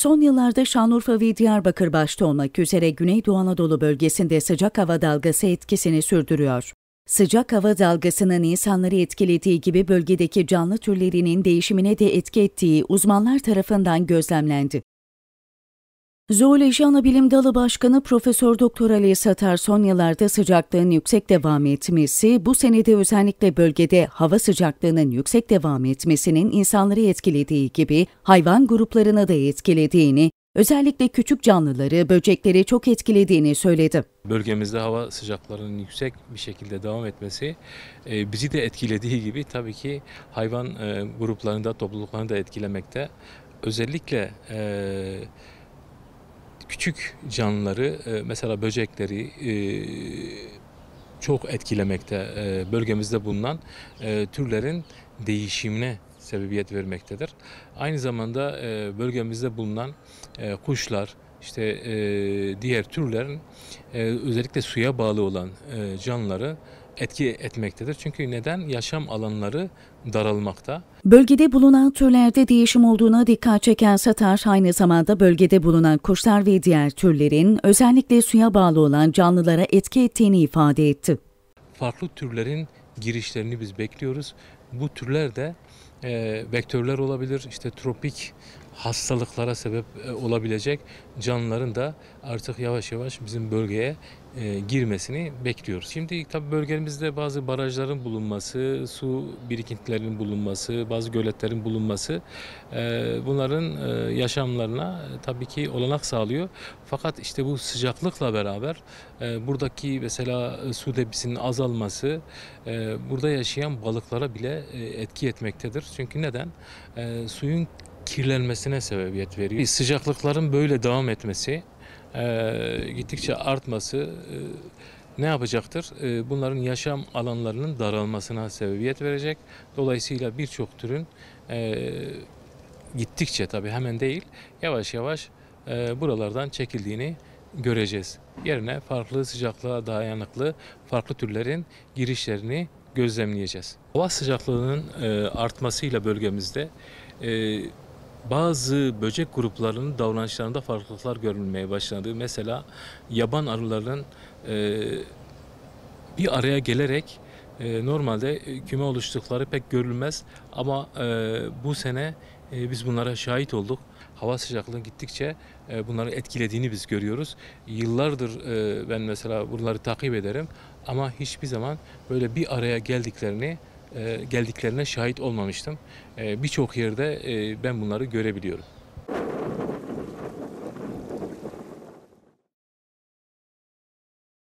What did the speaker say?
Son yıllarda Şanlıurfa ve Diyarbakır başta olmak üzere Güneydoğu Anadolu bölgesinde sıcak hava dalgası etkisini sürdürüyor. Sıcak hava dalgasının insanları etkilediği gibi bölgedeki canlı türlerinin değişimine de etki ettiği uzmanlar tarafından gözlemlendi. Zooloji Anabilim Dalı Başkanı Profesör Doktor Ali Satar son yıllarda sıcaklığın yüksek devam etmesi, bu senede özellikle bölgede hava sıcaklığının yüksek devam etmesinin insanları etkilediği gibi hayvan gruplarını da etkilediğini, özellikle küçük canlıları, böcekleri çok etkilediğini söyledi. Bölgemizde hava sıcaklarının yüksek bir şekilde devam etmesi e, bizi de etkilediği gibi tabii ki hayvan e, gruplarında, topluluklarını da etkilemekte. Özellikle e, küçük canlıları e, mesela böcekleri e, çok etkilemekte e, bölgemizde bulunan türlerin değişimine sebebiyet vermektedir. Aynı zamanda bölgemizde bulunan kuşlar, işte diğer türlerin özellikle suya bağlı olan canlıları etki etmektedir. Çünkü neden? Yaşam alanları daralmakta. Bölgede bulunan türlerde değişim olduğuna dikkat çeken Satar, aynı zamanda bölgede bulunan kuşlar ve diğer türlerin özellikle suya bağlı olan canlılara etki ettiğini ifade etti. Farklı türlerin girişlerini biz bekliyoruz. Bu türler de e, vektörler olabilir, işte tropik hastalıklara sebep e, olabilecek canlıların da artık yavaş yavaş bizim bölgeye e, girmesini bekliyoruz. Şimdi tabi bölgemizde bazı barajların bulunması, su birikintilerinin bulunması, bazı göletlerin bulunması e, bunların yaşamlarına tabii ki olanak sağlıyor. Fakat işte bu sıcaklıkla beraber buradaki mesela su debisinin azalması burada yaşayan balıklara bile etki etmektedir. Çünkü neden? Suyun kirlenmesine sebebiyet veriyor. Sıcaklıkların böyle devam etmesi, e, gittikçe artması e, ne yapacaktır? E, bunların yaşam alanlarının daralmasına sebebiyet verecek. Dolayısıyla birçok türün e, gittikçe tabii hemen değil, yavaş yavaş e, buralardan çekildiğini göreceğiz. Yerine farklı sıcaklığa dayanıklı farklı türlerin girişlerini gözlemleyeceğiz. Hava sıcaklığının e, artmasıyla bölgemizde e, bazı böcek gruplarının davranışlarında farklılıklar görülmeye başladı. Mesela yaban arıların e, bir araya gelerek e, normalde küme oluştukları pek görülmez ama e, bu sene e, biz bunlara şahit olduk. Hava sıcaklığının gittikçe e, bunları etkilediğini biz görüyoruz. Yıllardır e, ben mesela bunları takip ederim ama hiçbir zaman böyle bir araya geldiklerini geldiklerine şahit olmamıştım. E, Birçok yerde e, ben bunları görebiliyorum.